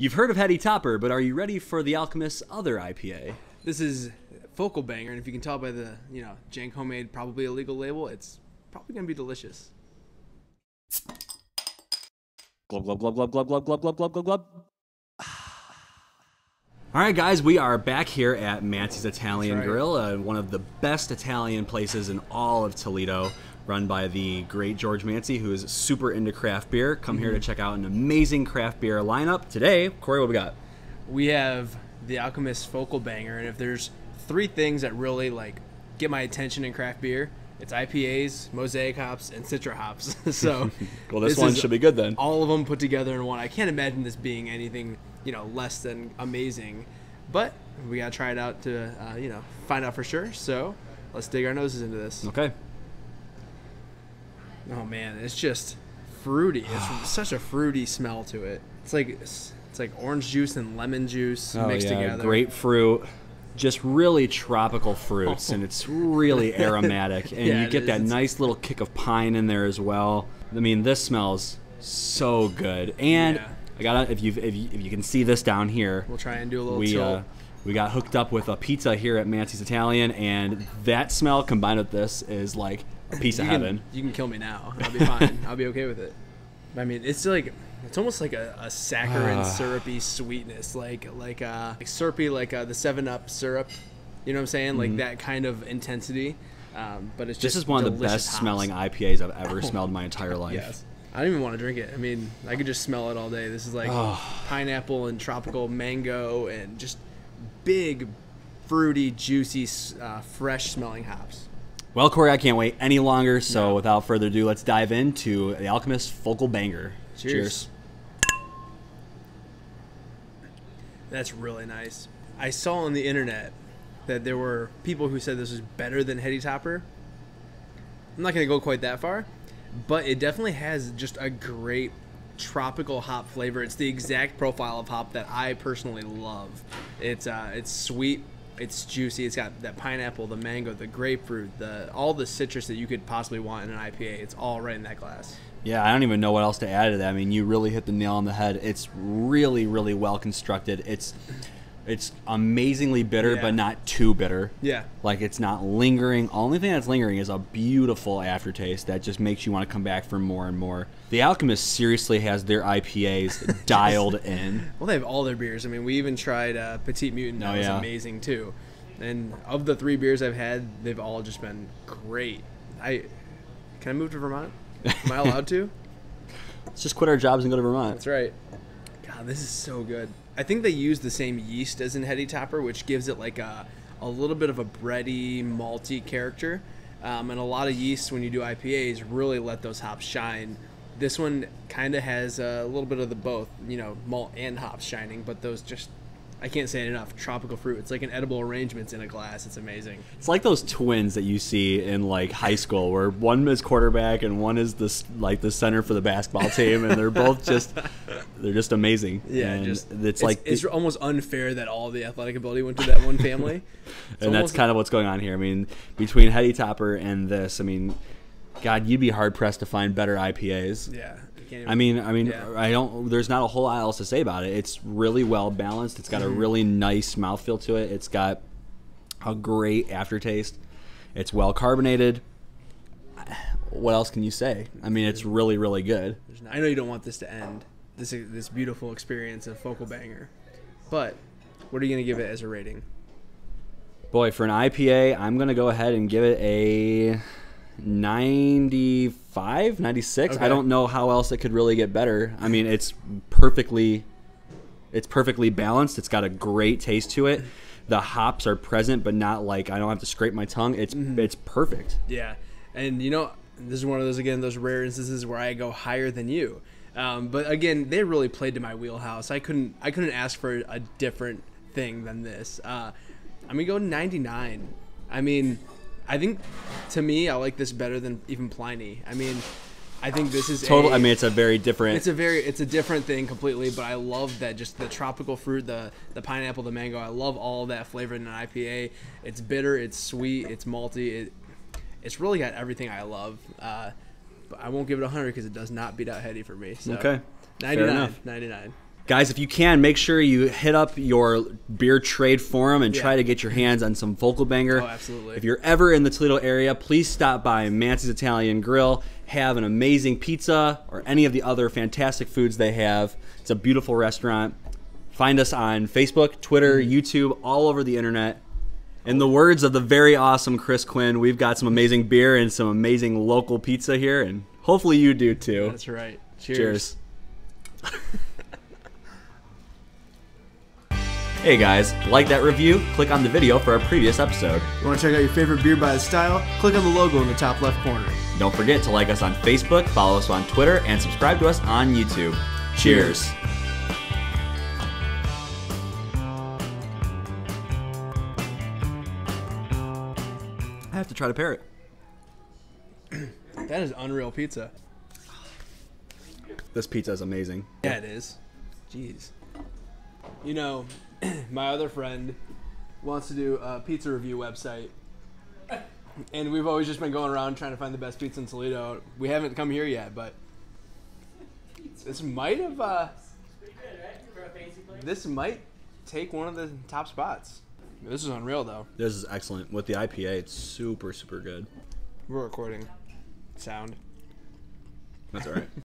You've heard of Heady Topper, but are you ready for the Alchemist's other IPA? This is Focal Banger, and if you can tell by the you know Jank homemade, probably illegal label, it's probably gonna be delicious. Glub glub glub glub glub glub glub glub glub glub glub. All right, guys, we are back here at Mancy's Italian right. Grill, uh, one of the best Italian places in all of Toledo, run by the great George Mancy, who is super into craft beer. Come here to Mm-hmm. check out an amazing craft beer lineup. Today, Corey, what we got? We have the Alchemist Focal Banger, and if there's three things that really like get my attention in craft beer, it's IPAs, mosaic hops, and citra hops. so Well, this, one should be good then. all of them put together in one. I can't imagine this being anything you know less than amazing, but we gotta try it out to uh, you know find out for sure. So let's dig our noses into this. Okay. Oh man, it's just fruity. It's such a fruity smell to it. It's like it's, it's like orange juice and lemon juice mixed Oh, yeah, together. grapefruit, just really tropical fruits, and it's really aromatic, and Yeah, you get that nice little kick of pine in there as well. I mean, this smells so good, and Yeah. I gotta if you if you, if you can see this down here, We'll try and do a little we tilt. uh, we got hooked up with a pizza here at Mancy's Italian, and that smell combined with this is like a piece of you heaven. Can, you can kill me now. I'll be fine. I'll be okay with it. I mean, it's like it's almost like a, a saccharine, Ah. syrupy sweetness, like like uh, like syrupy, like uh, the Seven Up syrup. You know what I'm saying? Like that kind of intensity. Um, but it's Mm-hmm. This is one of the best hops. smelling IPAs I've ever smelled in my entire life. Yes. I don't even want to drink it. I mean, I could just smell it all day. This is like Oh. pineapple and tropical mango and just big, fruity, juicy, uh, fresh smelling hops. Well, Corey, I can't wait any longer. So, without further ado, let's dive into the Alchemist Focal Banger. Cheers. That's really nice. I saw on the internet that there were people who said this was better than Heady Topper. I'm not going to go quite that far, but it definitely has just a great tropical hop flavor. It's the exact profile of hop that I personally love. It's uh, it's sweet, it's juicy. It's got that pineapple, the mango, the grapefruit, the all the citrus that you could possibly want in an IPA. It's all right in that glass. Yeah, I don't even know what else to add to that. I mean, you really hit the nail on the head. It's really, really well constructed. It's it's amazingly bitter, Yeah. but not too bitter. Yeah. Like it's not lingering. Only thing that's lingering is a beautiful aftertaste that just makes you want to come back for more and more. The Alchemist seriously has their IPAs dialed in. Well, they have all their beers. I mean, we even tried uh, Petite Mutant. That Oh, was yeah. amazing too. And of the three beers I've had, they've all just been great. I can I move to Vermont? Am I allowed to? Let's just quit our jobs and go to Vermont. That's right. God, this is so good. I think they use the same yeast as in Heady Topper, which gives it like a a little bit of a bready, malty character. Um, and a lot of yeasts, when you do IPAs, really let those hops shine. This one kind of has a little bit of the both, you know, malt and hops shining, but those just I can't say it enough. Tropical fruit. It's like an edible arrangements in a glass. It's amazing. It's like those twins that you see in like high school, where one is quarterback and one is this like the center for the basketball team, and they're both just they're just amazing. Yeah, and just it's, like it's almost unfair that all the athletic ability went to that one family. And that's kind of what's going on here. I mean, between Heady Topper and this, I mean, God, you'd be hard pressed to find better IPAs. yeah. I mean, I mean, Yeah. I don't. There's not a whole lot else to say about it. It's really well balanced. It's got a Mm-hmm. really nice mouthfeel to it. It's got a great aftertaste. It's well carbonated. What else can you say? I mean, it's really, really good. I know you don't want this to end. This this beautiful experience of focal banger, but what are you gonna give it as a rating? Boy, for an IPA, I'm gonna go ahead and give it a 95, 96. Okay. I don't know how else it could really get better. I mean, it's perfectly, it's perfectly balanced. It's got a great taste to it. The hops are present, but not like I don't have to scrape my tongue. It's Mm-hmm. it's perfect. Yeah, and you know this is one of those again those rare instances where I go higher than you. Um, but again, they really played to my wheelhouse. I couldn't I couldn't ask for a different thing than this. Uh, I'm gonna go 99. I mean, I think to me I like this better than even Pliny. I mean, I think this is Total. a- I mean, it's a very different. It's a very it's a different thing completely, but I love that just the tropical fruit, the the pineapple, the mango. I love all that flavor in an IPA. It's bitter, it's sweet, it's malty. It it's really got everything I love. Uh, but I won't give it a 100 because it does not beat out Heady for me. So Okay. 99, enough. 99. Guys, if you can, make sure you hit up your beer trade forum and Yeah. try to get your hands on some Focal Banger. Oh, absolutely. If you're ever in the Toledo area, please stop by Mancy's Italian Grill. Have an amazing pizza or any of the other fantastic foods they have. It's a beautiful restaurant. Find us on Facebook, Twitter, Mm-hmm. YouTube, all over the internet. In the words of the very awesome Chris Quinn, we've got some amazing beer and some amazing local pizza here, and hopefully you do too. That's right. Cheers. Cheers. hey guys, like that review? Click on the video for our previous episode. You want to check out your favorite beer by the style? Click on the logo in the top left corner. Don't forget to like us on Facebook, follow us on Twitter, and subscribe to us on YouTube. Cheers. I have to try to pair it. That is unreal pizza. This pizza is amazing. Yeah, it is. Jeez. You know, my other friend wants to do a pizza review website. And we've always just been going around trying to find the best pizza in Toledo. We haven't come here yet, but this might have uh, this might take one of the top spots. This is unreal though. This is excellent. With the IPA, it's super, super good. We're recording sound. That's all right.